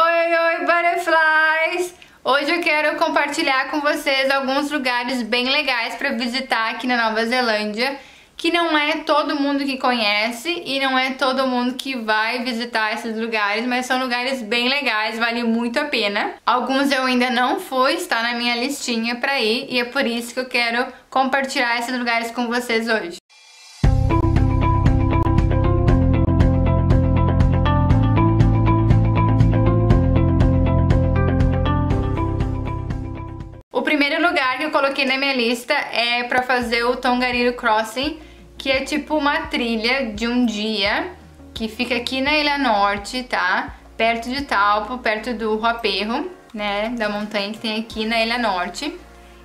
Oi, oi, butterflies! Hoje eu quero compartilhar com vocês alguns lugares bem legais para visitar aqui na Nova Zelândia, que não é todo mundo que conhece e não é todo mundo que vai visitar esses lugares, mas são lugares bem legais, vale muito a pena. Alguns eu ainda não fui, está na minha listinha para ir e é por isso que eu quero compartilhar esses lugares com vocês hoje. Primeiro lugar que eu coloquei na minha lista é pra fazer o Tongariro Crossing, que é tipo uma trilha de um dia, que fica aqui na Ilha Norte, tá? Perto de Talpo, perto do Ruaperro, né? Da montanha que tem aqui na Ilha Norte.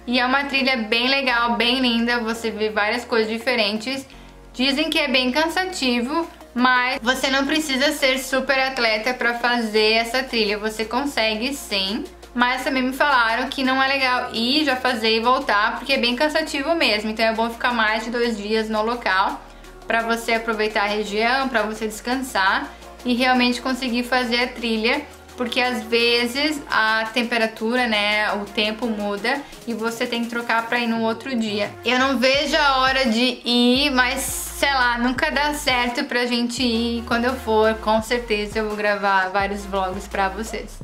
E é uma trilha bem legal, bem linda, você vê várias coisas diferentes. Dizem que é bem cansativo, mas você não precisa ser super atleta para fazer essa trilha, você consegue sim mas também me falaram que não é legal ir, já fazer e voltar, porque é bem cansativo mesmo, então é bom ficar mais de dois dias no local para você aproveitar a região, para você descansar e realmente conseguir fazer a trilha, porque às vezes a temperatura, né, o tempo muda e você tem que trocar para ir no outro dia. Eu não vejo a hora de ir, mas sei lá, nunca dá certo pra gente ir. Quando eu for, com certeza eu vou gravar vários vlogs pra vocês.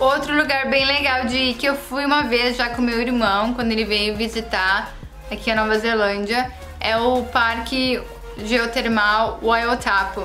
Outro lugar bem legal de ir, que eu fui uma vez já com meu irmão, quando ele veio visitar aqui a Nova Zelândia, é o Parque Geotermal Waiatapu.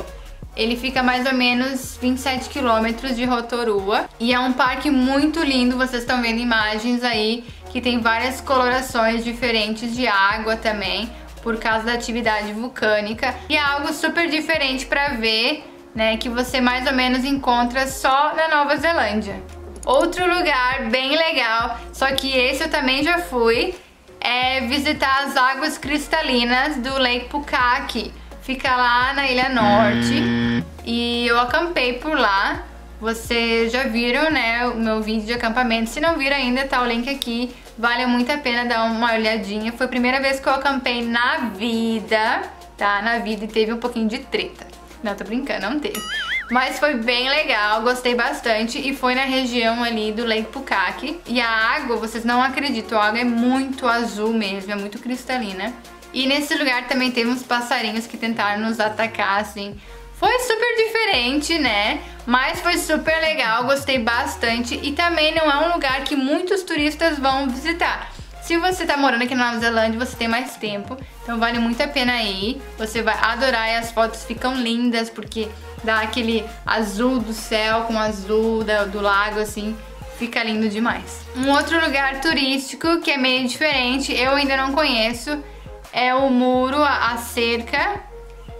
Ele fica mais ou menos 27 quilômetros de Rotorua e é um parque muito lindo, vocês estão vendo imagens aí que tem várias colorações diferentes de água também, por causa da atividade vulcânica. E é algo super diferente para ver, né, que você mais ou menos encontra só na Nova Zelândia. Outro lugar bem legal, só que esse eu também já fui, é visitar as águas cristalinas do Lake Pukaki. Fica lá na Ilha Norte hum. e eu acampei por lá. Vocês já viram, né, o meu vídeo de acampamento. Se não viram ainda, tá o link aqui. Vale muito a pena dar uma olhadinha. Foi a primeira vez que eu acampei na vida, tá? Na vida e teve um pouquinho de treta. Não, tô brincando, não teve. Mas foi bem legal, gostei bastante e foi na região ali do Lake Pukaki. E a água, vocês não acreditam, a água é muito azul mesmo, é muito cristalina. E nesse lugar também teve uns passarinhos que tentaram nos atacar, assim. Foi super diferente, né? Mas foi super legal, gostei bastante. E também não é um lugar que muitos turistas vão visitar. Se você tá morando aqui na Nova Zelândia, você tem mais tempo, então vale muito a pena ir. Você vai adorar e as fotos ficam lindas, porque dá aquele azul do céu com azul do, do lago, assim, fica lindo demais. Um outro lugar turístico que é meio diferente, eu ainda não conheço, é o muro, a cerca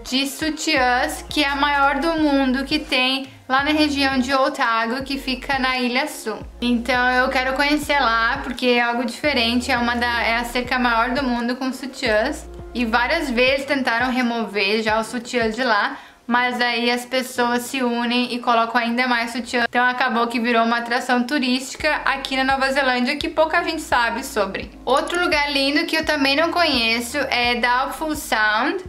de Sutiãs, que é a maior do mundo, que tem lá na região de Otago, que fica na Ilha Sul. Então eu quero conhecer lá, porque é algo diferente, é, uma da, é a cerca maior do mundo com sutiãs. E várias vezes tentaram remover já os sutiãs de lá, mas aí as pessoas se unem e colocam ainda mais sutiã. Então acabou que virou uma atração turística aqui na Nova Zelândia que pouca gente sabe sobre. Outro lugar lindo que eu também não conheço é Doubtful Sound,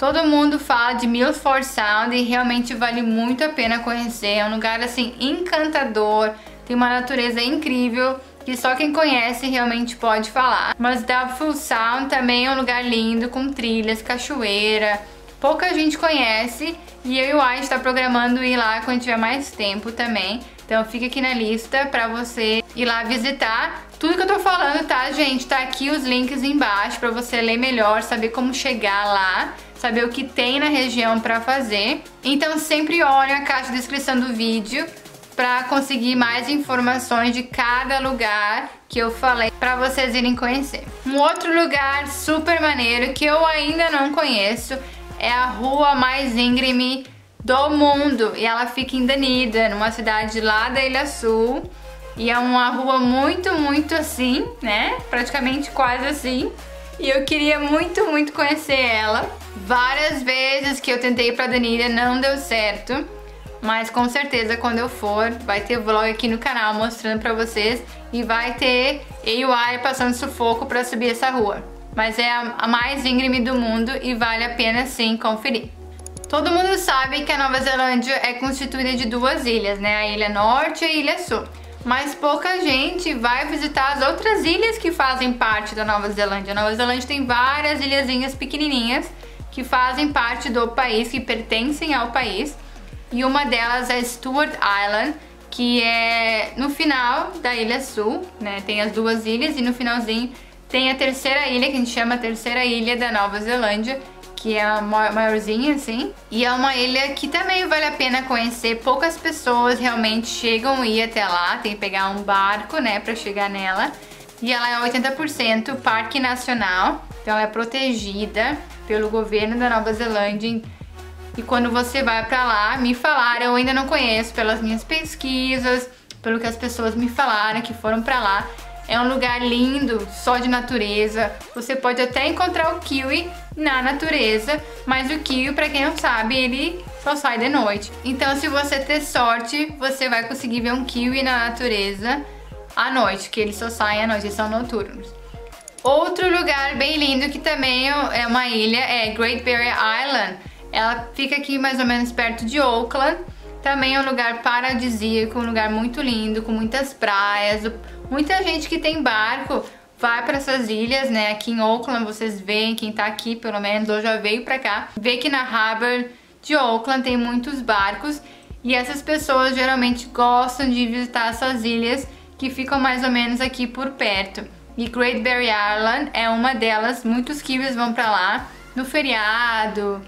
Todo mundo fala de Milford Sound e realmente vale muito a pena conhecer. É um lugar assim encantador, tem uma natureza incrível que só quem conhece realmente pode falar. Mas Doubtful Sound também é um lugar lindo com trilhas, cachoeira. Pouca gente conhece e eu e o Ai está programando ir lá quando tiver mais tempo também. Então fica aqui na lista para você ir lá visitar. Tudo que eu tô falando, tá, gente? Tá aqui os links embaixo para você ler melhor, saber como chegar lá saber o que tem na região para fazer. Então sempre olhe a caixa de descrição do vídeo para conseguir mais informações de cada lugar que eu falei para vocês irem conhecer. Um outro lugar super maneiro que eu ainda não conheço é a rua mais íngreme do mundo e ela fica em Danida, numa cidade lá da Ilha Sul. E é uma rua muito, muito assim, né? Praticamente quase assim. E eu queria muito, muito conhecer ela. Várias vezes que eu tentei ir pra Danilha não deu certo. Mas com certeza quando eu for, vai ter vlog aqui no canal mostrando pra vocês. E vai ter eu passando sufoco pra subir essa rua. Mas é a mais íngreme do mundo e vale a pena sim conferir. Todo mundo sabe que a Nova Zelândia é constituída de duas ilhas, né? A Ilha Norte e a Ilha Sul. Mas pouca gente vai visitar as outras ilhas que fazem parte da Nova Zelândia. A Nova Zelândia tem várias ilhazinhas pequenininhas que fazem parte do país, que pertencem ao país. E uma delas é Stewart Island, que é no final da Ilha Sul, né? Tem as duas ilhas e no finalzinho tem a terceira ilha, que a gente chama a terceira ilha da Nova Zelândia, que é a maiorzinha, assim. E é uma ilha que também vale a pena conhecer. Poucas pessoas realmente chegam a ir até lá. Tem que pegar um barco, né, pra chegar nela. E ela é 80% parque nacional. Então é protegida pelo governo da Nova Zelândia. E quando você vai pra lá, me falaram, eu ainda não conheço pelas minhas pesquisas, pelo que as pessoas me falaram que foram pra lá. É um lugar lindo, só de natureza. Você pode até encontrar o kiwi na natureza, mas o kiwi, para quem não sabe, ele só sai de noite. Então, se você ter sorte, você vai conseguir ver um kiwi na natureza à noite, que eles só saem à noite, eles são noturnos. Outro lugar bem lindo que também é uma ilha é Great Barrier Island. Ela fica aqui mais ou menos perto de Auckland. Também é um lugar paradisíaco, um lugar muito lindo, com muitas praias. Muita gente que tem barco vai para essas ilhas, né? Aqui em Auckland vocês veem, quem tá aqui pelo menos, ou já veio pra cá, vê que na Harbour de Auckland tem muitos barcos e essas pessoas geralmente gostam de visitar essas ilhas que ficam mais ou menos aqui por perto. E Great Barrier Island é uma delas, muitos kiwis vão pra lá no feriado,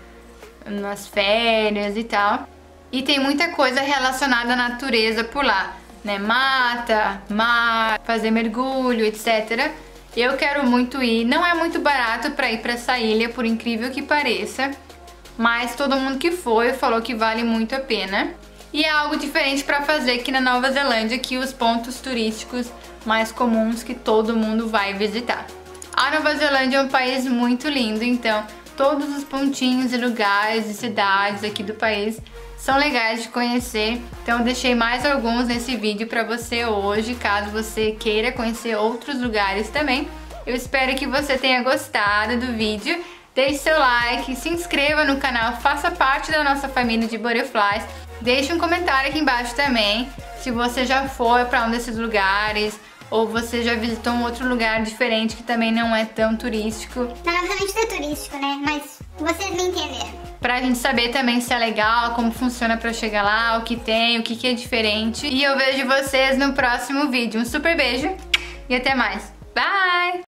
nas férias e tal. E tem muita coisa relacionada à natureza por lá, né? Mata, mar, fazer mergulho, etc. Eu quero muito ir. Não é muito barato para ir para essa ilha, por incrível que pareça. Mas todo mundo que foi falou que vale muito a pena. E é algo diferente para fazer aqui na Nova Zelândia, que os pontos turísticos mais comuns que todo mundo vai visitar. A Nova Zelândia é um país muito lindo, então todos os pontinhos e lugares e cidades aqui do país são legais de conhecer. Então deixei mais alguns nesse vídeo para você hoje, caso você queira conhecer outros lugares também. Eu espero que você tenha gostado do vídeo. Deixe seu like, se inscreva no canal, faça parte da nossa família de Butterflies. Deixe um comentário aqui embaixo também se você já foi para um desses lugares, ou você já visitou um outro lugar diferente que também não é tão turístico. Não, obviamente não é turístico, né? Mas vocês me entenderam. Pra gente saber também se é legal, como funciona pra chegar lá, o que tem, o que, que é diferente. E eu vejo vocês no próximo vídeo. Um super beijo e até mais. Bye!